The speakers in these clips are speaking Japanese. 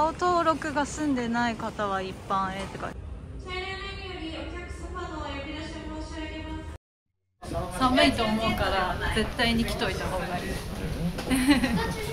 顔登録が済んでない方は一般へって書いて。寒いと思うから絶対に来といた方がいい。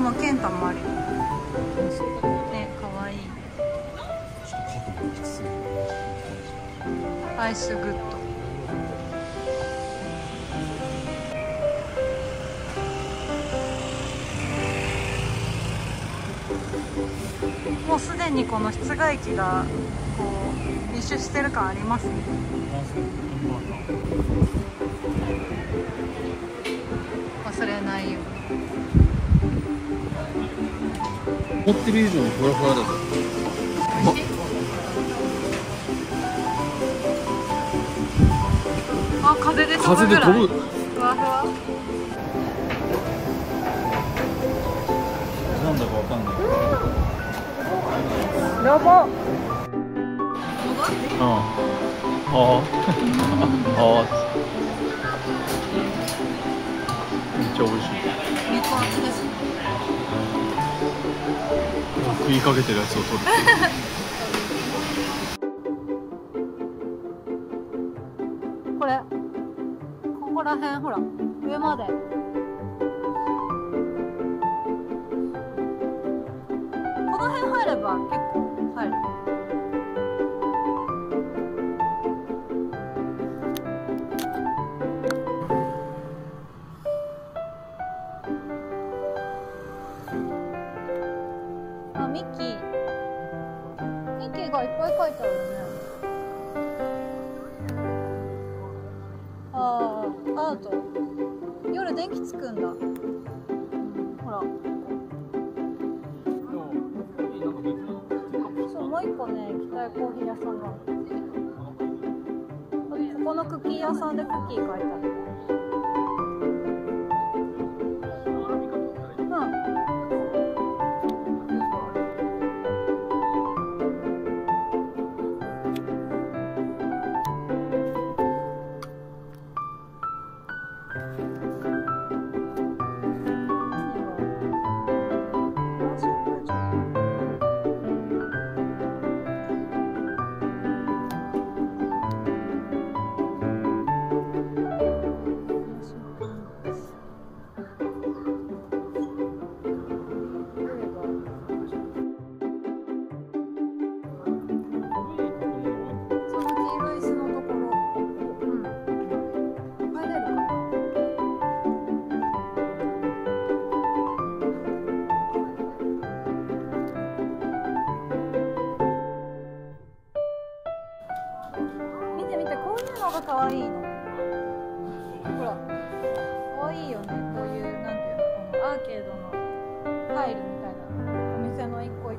もケンタもあるよ。ねかわい。いアイスグッド。もうすでにこの室外機がこう密集してる感ありますね。忘れないよ思ってる以上にふわふわだぞあ風で飛ぶぐらい風で飛ぶふわふわなんだかわかんないロボうんあああめっちゃ美食いかけてるやつを取るこれここら辺ほら上まで。がいっぱい書いてあるね。ああアート。夜電気つくんだ、ほら。そうもう一個ね行きたいコーヒー屋さんがある。ここのクッキー屋さんでクッキー書いてあるアーケードのタイルみたいなお店の一個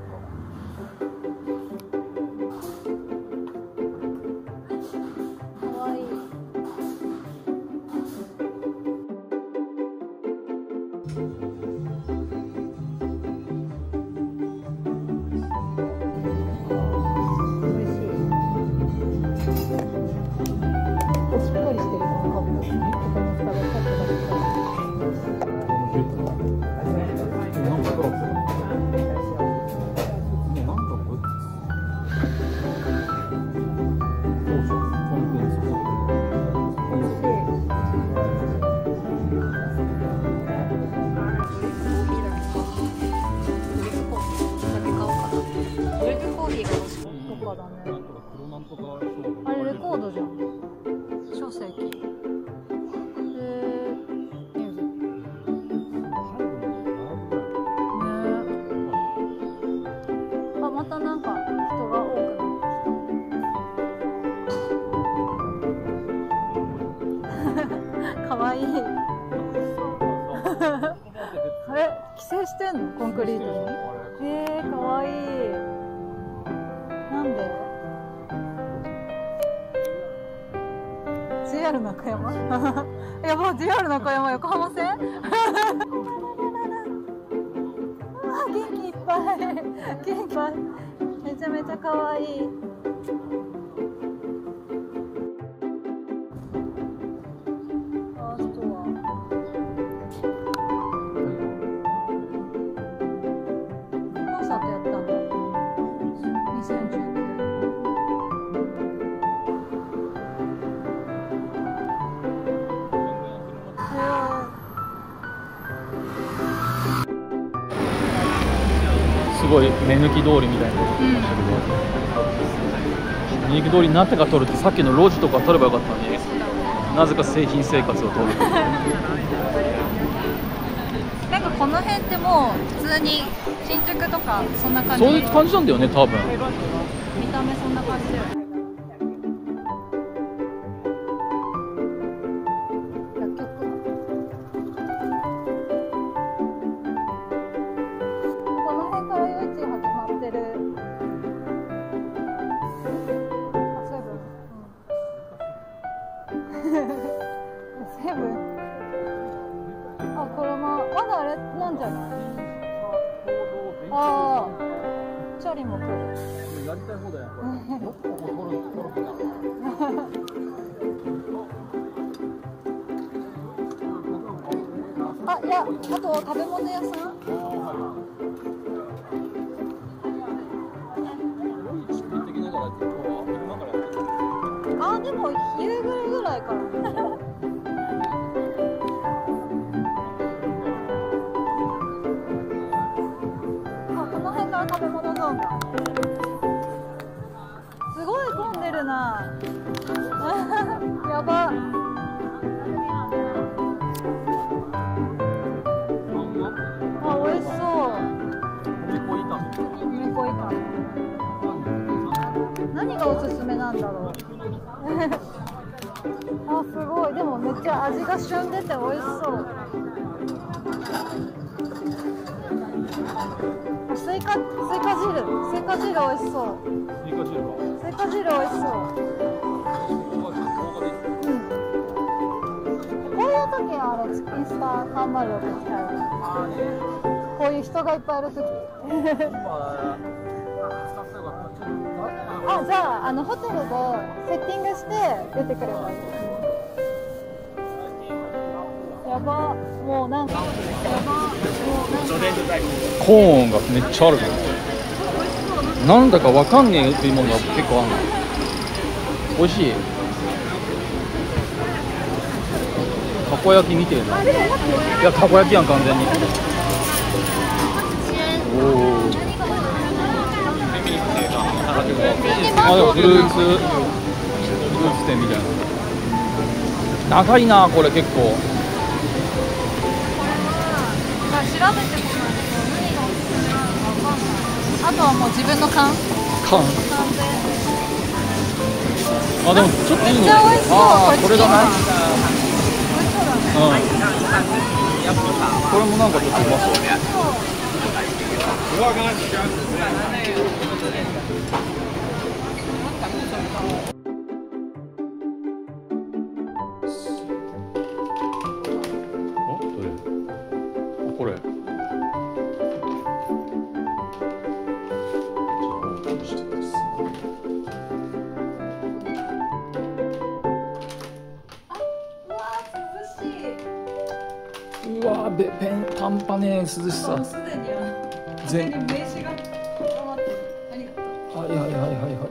してんのコンクリートにえー、かわいい。なんで？JR 中山？やば JR 中山横浜線？あ元気いっぱい。元気いっぱい。めちゃめちゃかわいい。ごい目抜き通りみたいなこと言ってましたけど、目抜き通りになってから撮るってさっきの路地とか撮ればよかったのになぜか製品生活を撮る。なんかこの辺ってもう普通に新宿とかそんな感じ。そういう感じなんだよね多分。見た目そんな感じだよねあ、いや、あと食べ物屋さん？あ、でも昼ぐぐらいから。あ、この辺から食べ物ゾーンが。すごい混んでるな。やば。あすごい。でもめっちゃ味が旬でて美味しそう。スイカスイカ汁。スイカ汁美味しそう。スイカ汁美味しそう。うん。こういう時はあれインスタ頑張る時たいこういう人がいっぱいいる時。あじゃああのホテルでセッティングして出てくればいいやばもうなんかやばもうなんかコーンがめっちゃあるなんだかわかんねえ食い物が結構あるの美味しいたこ焼きみてえないやたこ焼きやん完全にあでもフルーツフルーツ店みたいな長いなこれ結構あ調べてこない。と何がおすすめなのかわかんないあとはもう自分の勘缶。勘あでもちょっといいの？めっちゃ美味しそうこれだなねうんこれもなんかちょっとうまそうおどれあこれうわべペン半端ね涼しさすでにあ全名刺がありがとはいはいはいはいはい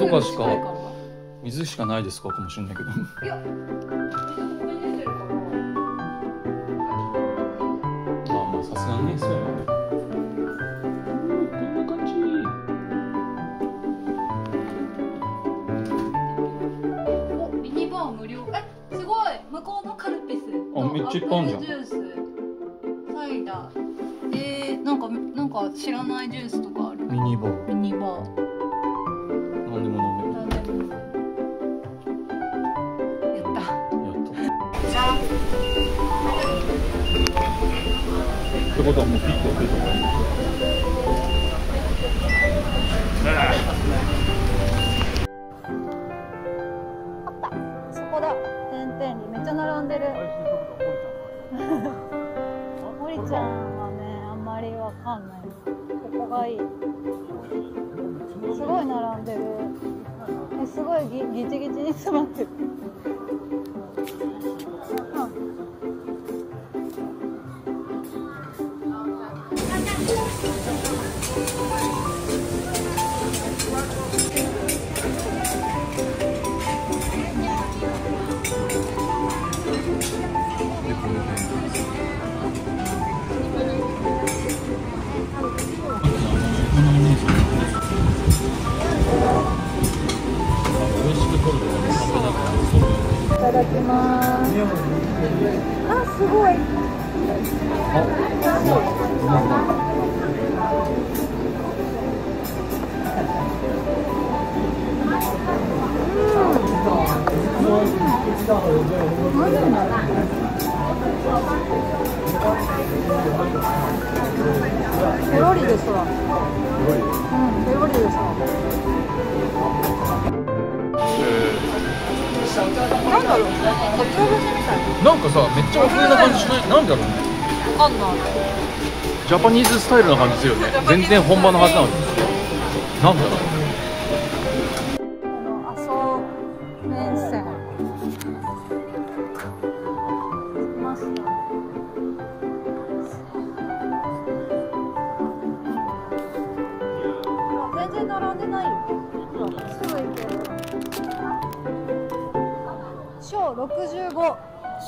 とかしか近いら水しかないですかかもしれないけど。いやさすがにねそうやねこんな感じおミニバー無料えすごい向こうのカルピスあめっちゃいっぱいあんじゃんジュースサイダーえー、なんかなんか知らないジュースとかあるミニバーミニバー何でも飲めるなんでもやった。やった。ってことはもうピッてやってると思うあった。そこだ点々にめっちゃ並んでる森ちゃんはねあんまりわかんないここがいいすごい並んでる。えすごいぎギチギチに詰まってる。でこれであすごい。ペロリですわだろうかつお節みたいなんかさめっちゃ和風な感じしない？なんだろうね。わかんない。ジャパニーズスタイルな感じするよね。全然本場のはずなのに。なんだろう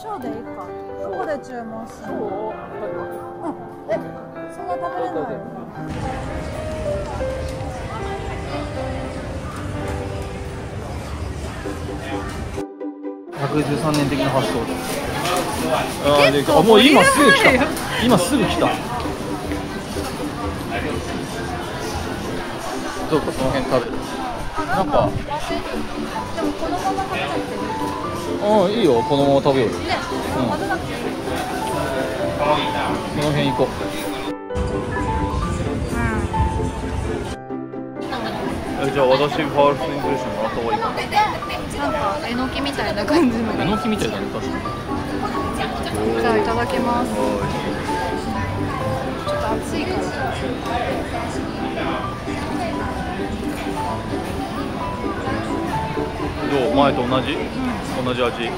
小でいいか。どこで注文するの？あえそんな食べれないよ113年的な発想。あーで結構あもう今すぐ来た。今すぐ来た。どうかその辺食べる。なんかでもこのまま食べなくていいああいいよこのまま食べようよ。ね、うん。この辺行こう。じゃあ私ファーストインプレッションもらった方がいいかななんかえのきみたいな感じの。えのきみたいだね確かにじゃあいただきます。ちょはっと熱いから。いどう前と同じ、同じ味？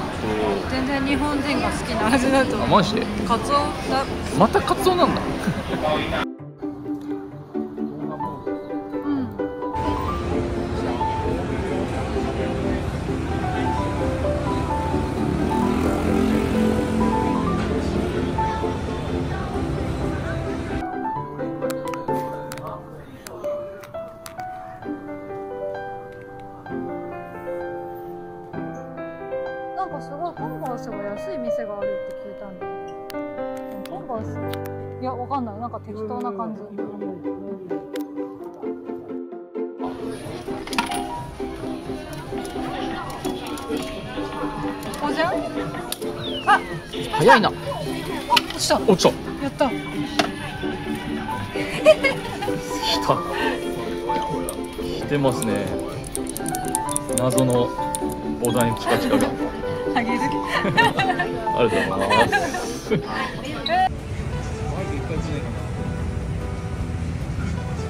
全然日本人が好きな味だとあマジで？カツオだ。またカツオなんだ じゃん。あ早いな。落ちた落ちた。やった。来た。来てますね。謎のボタンチカチカがあげるありがとうございます。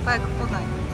バイク来ない